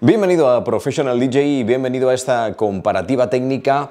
Bienvenido a Professional DJ y bienvenido a esta comparativa técnica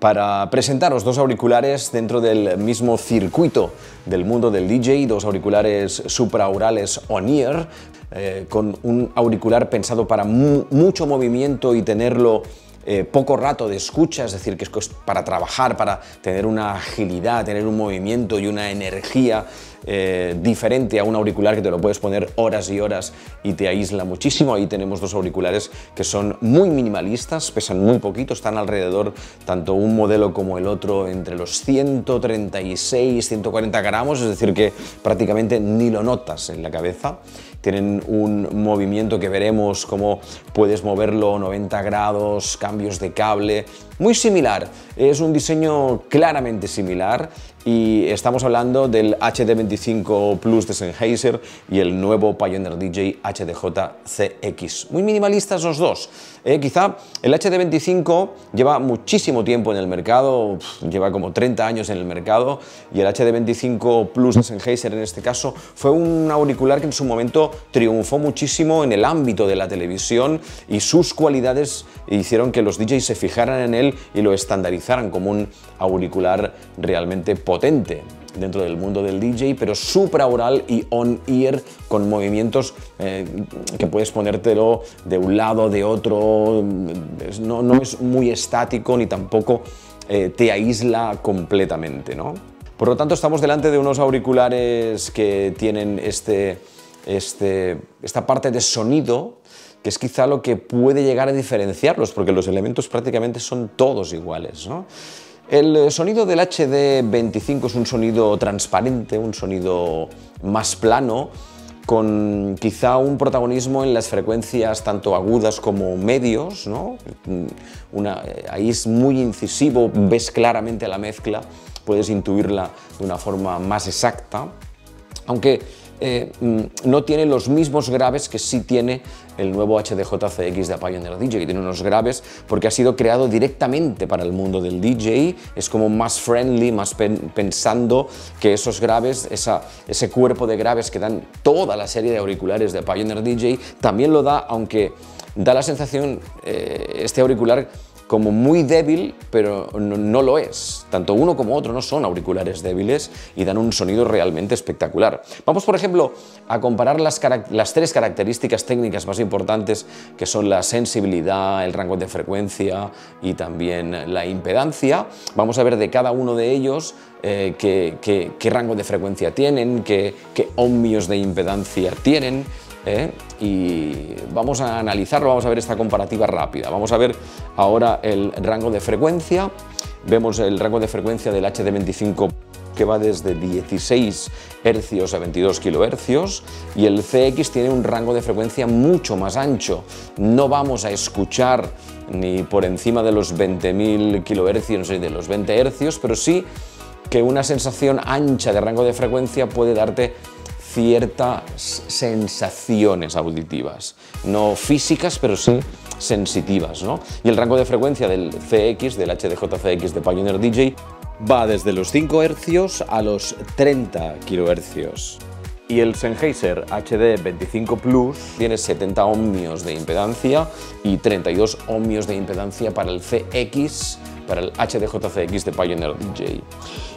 para presentaros dos auriculares dentro del mismo circuito del mundo del DJ, dos auriculares supraurales on-ear, eh, con un auricular pensado para mucho movimiento y tenerlo eh, poco rato de escucha, es decir, que es para trabajar, para tener una agilidad, tener un movimiento y una energía eh, diferente a un auricular que te lo puedes poner horas y horas y te aísla muchísimo. Ahí tenemos dos auriculares que son muy minimalistas, pesan muy poquito, están alrededor, tanto un modelo como el otro, entre los 136, 140 gramos, es decir, que prácticamente ni lo notas en la cabeza tienen un movimiento que veremos cómo puedes moverlo 90 grados, cambios de cable, muy similar, es un diseño claramente similar y estamos hablando del HD25 Plus de Sennheiser y el nuevo Pioneer DJ HDJ CX. Muy minimalistas los dos. Eh, quizá el HD25 lleva muchísimo tiempo en el mercado, lleva como 30 años en el mercado y el HD25 Plus de Sennheiser en este caso fue un auricular que en su momento triunfó muchísimo en el ámbito de la televisión y sus cualidades hicieron que los DJs se fijaran en él y lo estandarizaran como un auricular realmente potente dentro del mundo del DJ, pero supraoral y on-ear con movimientos eh, que puedes ponértelo de un lado, de otro, no, no es muy estático ni tampoco eh, te aísla completamente. ¿no? Por lo tanto, estamos delante de unos auriculares que tienen este, este, esta parte de sonido que es quizá lo que puede llegar a diferenciarlos, porque los elementos prácticamente son todos iguales. ¿no? El eh, sonido del HD25 es un sonido transparente, un sonido más plano, con quizá un protagonismo en las frecuencias tanto agudas como medios, ¿no? Una, eh, ahí es muy incisivo, ves claramente la mezcla, puedes intuirla de una forma más exacta, aunque eh, mm, no tiene los mismos graves que sí tiene el nuevo HDJ-CX de Pioneer DJ, tiene unos graves porque ha sido creado directamente para el mundo del DJ, es como más friendly, más pensando que esos graves, ese cuerpo de graves que dan toda la serie de auriculares de Pioneer DJ, también lo da, aunque da la sensación, eh, este auricular, como muy débil, pero no, lo es. Tanto uno como otro no son auriculares débiles y dan un sonido realmente espectacular. Vamos, por ejemplo, a comparar las, tres características técnicas más importantes, que son la sensibilidad, el rango de frecuencia y también la impedancia. Vamos a ver de cada uno de ellos eh, qué, rango de frecuencia tienen, qué ohmios de impedancia tienen, ¿eh? y vamos a analizarlo, vamos a ver esta comparativa rápida. Vamos a ver ahora el rango de frecuencia. Vemos el rango de frecuencia del HD25 que va desde 16 hercios a 22 kilohercios y el CX tiene un rango de frecuencia mucho más ancho. No vamos a escuchar ni por encima de los 20.000 kilohercios ni de los 20 hercios, pero sí que una sensación ancha de rango de frecuencia puede darte ciertas sensaciones auditivas, no físicas, pero sí sensitivas. ¿no? Y el rango de frecuencia del CX, del HDJ-CX de Pioneer DJ, va desde los 5 Hz a los 30 kHz. Y el Sennheiser HD 25 Plus tiene 70 ohmios de impedancia y 32 ohmios de impedancia para el CX, para el HDJ-CX de Pioneer DJ.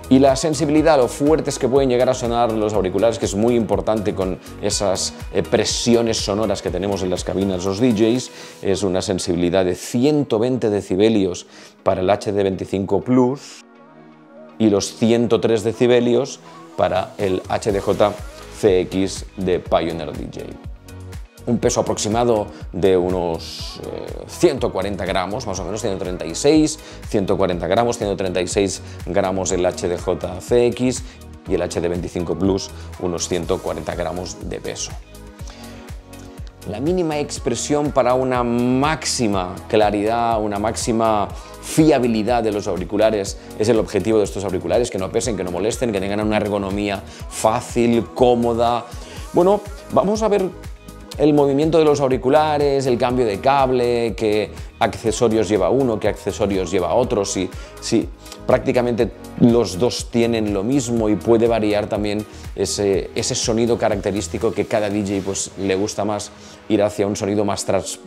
Y la sensibilidad, lo fuertes que pueden llegar a sonar los auriculares, que es muy importante con esas eh, presiones sonoras que tenemos en las cabinas los DJs, es una sensibilidad de 120 decibelios para el HD25 Plus y los 103 decibelios para el HDJ CX de Pioneer DJ un peso aproximado de unos 140 eh, gramos, más o menos 136, 140 gramos, 136 gramos el HDJ CX y el HD25 Plus unos 140 gramos de peso. La mínima expresión para una máxima claridad, una máxima fiabilidad de los auriculares es el objetivo de estos auriculares, que no pesen, que no molesten, que tengan una ergonomía fácil, cómoda. Bueno, vamos a ver el movimiento de los auriculares, el cambio de cable, qué accesorios lleva uno, qué accesorios lleva otro, si, si prácticamente los dos tienen lo mismo y puede variar también ese, ese sonido característico que cada DJ pues, le gusta más ir hacia un sonido más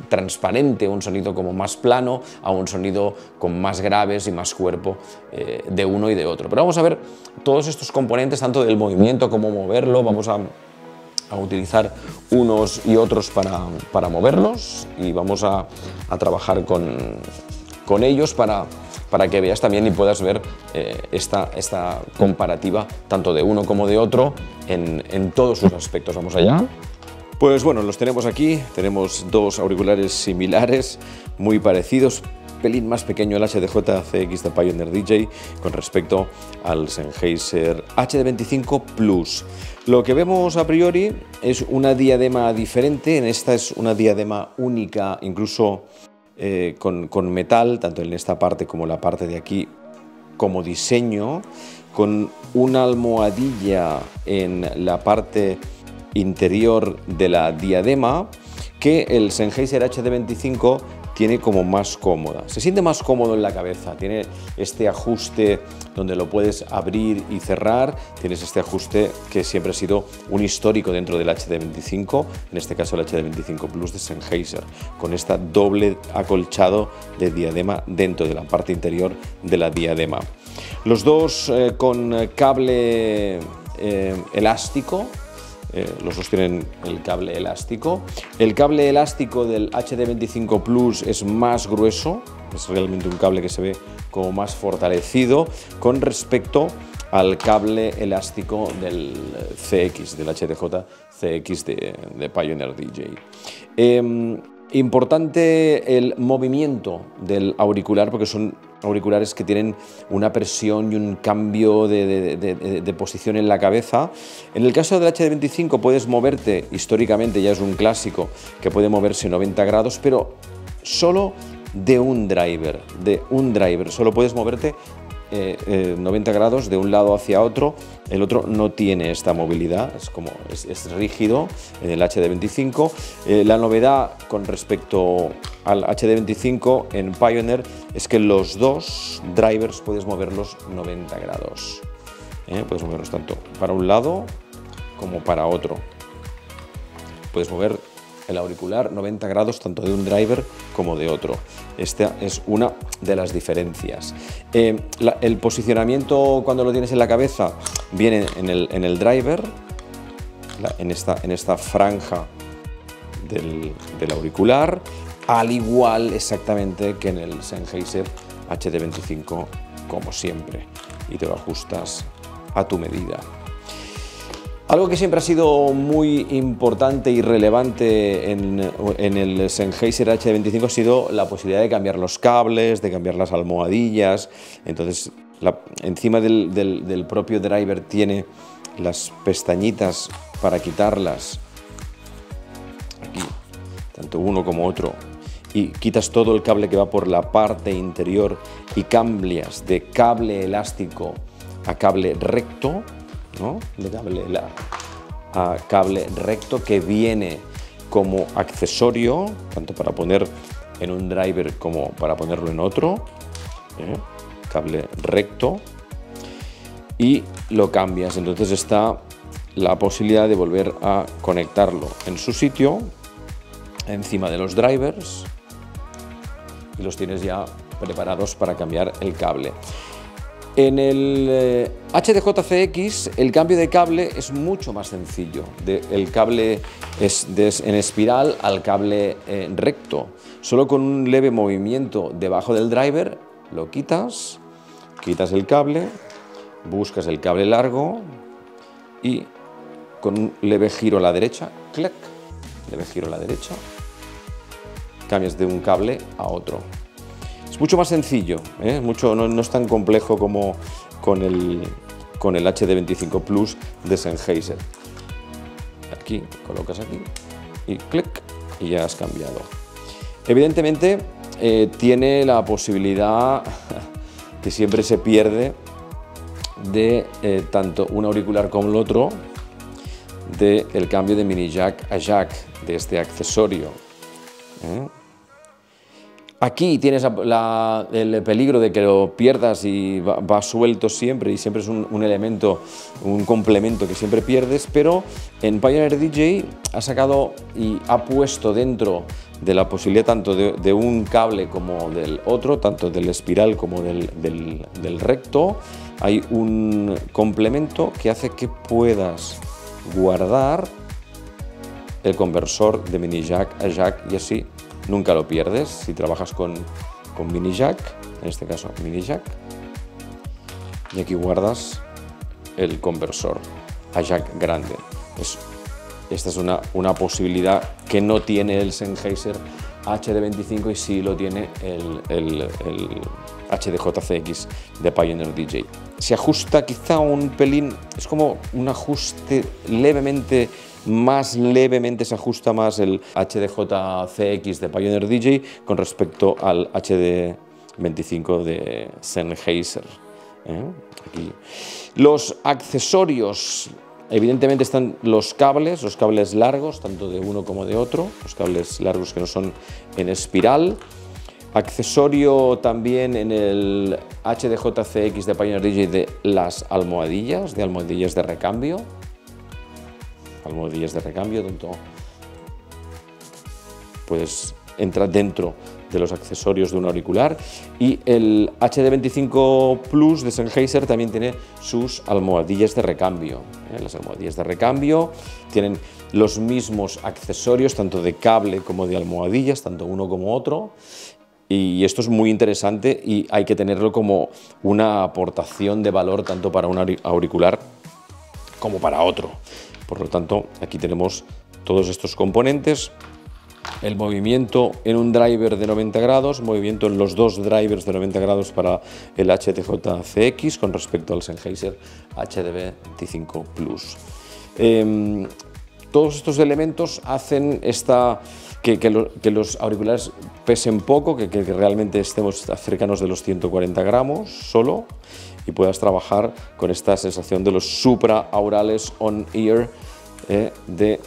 transparente, un sonido como más plano, a un sonido con más graves y más cuerpo eh, de uno y de otro. Pero vamos a ver todos estos componentes, tanto del movimiento como moverlo, vamos a a utilizar unos y otros para, para moverlos y vamos a, a trabajar con, con, ellos para, para que veas también y puedas ver eh, esta, esta comparativa tanto de uno como de otro en, en todos sus aspectos. Vamos allá. Pues bueno, los tenemos aquí, tenemos dos auriculares similares, muy parecidos, pelín más pequeño el HDJ CX de Pioneer DJ con respecto al Sennheiser HD25 Plus. Lo que vemos a priori es una diadema diferente, en esta es una diadema única, incluso eh, con, con metal, tanto en esta parte como la parte de aquí, como diseño, con una almohadilla en la parte interior de la diadema que el Sennheiser HD25 tiene como más cómoda. Se siente más cómodo en la cabeza, tiene este ajuste donde lo puedes abrir y cerrar, tienes este ajuste que siempre ha sido un histórico dentro del HD25, en este caso el HD25 Plus de Sennheiser, con esta doble acolchado de diadema dentro de la parte interior de la diadema. Los dos eh, con cable eh, elástico, eh, los dos el cable elástico. El cable elástico del HD25 Plus es más grueso, es realmente un cable que se ve como más fortalecido con respecto al cable elástico del CX, del HDJ CX de, Pioneer DJ. Em, importante el movimiento del auricular porque son auriculares que tienen una presión y un cambio de, posición en la cabeza. En el caso del HD25 puedes moverte, históricamente ya es un clásico, que puede moverse 90 grados, pero solo de un driver, de un driver, solo puedes moverte 90 eh, eh, grados de un lado hacia otro, el otro no tiene esta movilidad, es como es, rígido en el HD25. Eh, la novedad con respecto al HD25 en Pioneer es que los dos drivers puedes moverlos 90 grados. Puedes moverlos tanto para un lado como para otro. Puedes mover el auricular 90 grados tanto de un driver como de otro. Esta es una de las diferencias. Eh, el posicionamiento cuando lo tienes en la cabeza viene en el, driver, en, esta, en esta franja del, auricular, al igual exactamente que en el Sennheiser HD25 como siempre y te lo ajustas a tu medida. Algo que siempre ha sido muy importante y relevante en, el Sennheiser H25 ha sido la posibilidad de cambiar los cables, de cambiar las almohadillas. Entonces, encima del, propio driver tiene las pestañitas para quitarlas. Aquí, tanto uno como otro. Y quitas todo el cable que va por la parte interior y cambias de cable elástico a cable recto de cable, a cable recto que viene como accesorio, tanto para poner en un driver como para ponerlo en otro, ¿eh? cable recto, y lo cambias. Entonces está la posibilidad de volver a conectarlo en su sitio, encima de los drivers, y los tienes ya preparados para cambiar el cable. En el HDJCX eh, el cambio de cable es mucho más sencillo. el cable es en espiral al cable eh, recto. Solo con un leve movimiento debajo del driver lo quitas, quitas el cable, buscas el cable largo y con un leve giro a la derecha, clic, leve giro a la derecha, cambias de un cable a otro mucho más sencillo, ¿eh? Mucho, no, es tan complejo como con el, con el HD25 Plus de Sennheiser. Aquí, colocas aquí y clic y ya has cambiado. Evidentemente eh, tiene la posibilidad que siempre se pierde de eh, tanto un auricular como el otro, del cambio de mini jack a jack de este accesorio. Aquí tienes el peligro de que lo pierdas y va, suelto siempre y siempre es un, elemento, un complemento que siempre pierdes, pero en Pioneer DJ ha sacado y ha puesto dentro de la posibilidad tanto de, un cable como del otro, tanto del espiral como del, del recto, hay un complemento que hace que puedas guardar el conversor de mini jack a jack y así nunca lo pierdes si trabajas con, con mini jack, en este caso mini jack, y aquí guardas el conversor a jack grande. esta es una, una, posibilidad que no tiene el Sennheiser HD25 y sí lo tiene el, el, el HDJCX de Pioneer DJ. Se ajusta quizá un pelín, es como un ajuste levemente más levemente se ajusta más el HDJ-CX de Pioneer DJ con respecto al HD25 de Sennheiser. ¿eh? Los accesorios, evidentemente están los cables, los cables largos, tanto de uno como de otro, los cables largos que no son en espiral. Accesorio también en el HDJ-CX de Pioneer DJ de las almohadillas, de almohadillas de recambio almohadillas de recambio, tanto puedes entrar dentro de los accesorios de un auricular y el HD25 Plus de Sennheiser también tiene sus almohadillas de recambio. ¿eh? Las almohadillas de recambio tienen los mismos accesorios tanto de cable como de almohadillas, tanto uno como otro y esto es muy interesante y hay que tenerlo como una aportación de valor tanto para un auricular como para otro. Por lo tanto, aquí tenemos todos estos componentes, el movimiento en un driver de 90 grados, movimiento en los dos drivers de 90 grados para el HTJ-CX con respecto al Sennheiser HDB25 Plus. Em, todos estos elementos hacen esta, que, los auriculares pesen poco, que, que realmente estemos cercanos de los 140 gramos solo y puedas trabajar con esta sensación de los supraaurales on-ear eh, de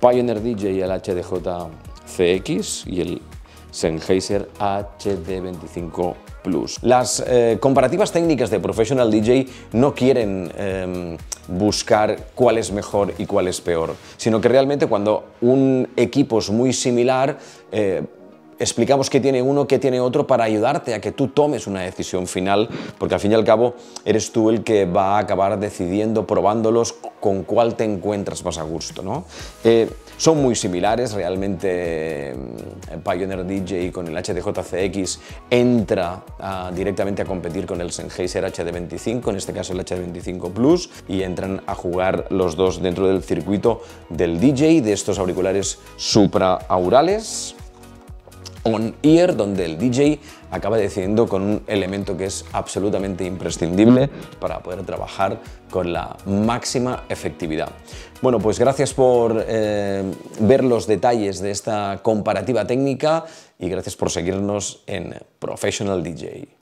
Pioneer DJ, el HDJ CX y el Sennheiser HD25 Plus. Las eh, comparativas técnicas de Professional DJ no quieren em, buscar cuál es mejor y cuál es peor, sino que realmente cuando un equipo es muy similar, eh, explicamos qué tiene uno, qué tiene otro para ayudarte a que tú tomes una decisión final, porque al fin y al cabo eres tú el que va a acabar decidiendo, probándolos, con cuál te encuentras más a gusto. ¿no? Eh, son muy similares, realmente mm, Pioneer DJ con el HDJCX entra directamente a competir con el Sennheiser HD25, en este caso el HD25 Plus, y entran a jugar los dos dentro del circuito del DJ de estos auriculares supraaurales on-ear, donde el DJ acaba decidiendo con un elemento que es absolutamente imprescindible para poder trabajar con la máxima efectividad. Bueno, pues gracias por eh, ver los detalles de esta comparativa técnica y gracias por seguirnos en Professional DJ.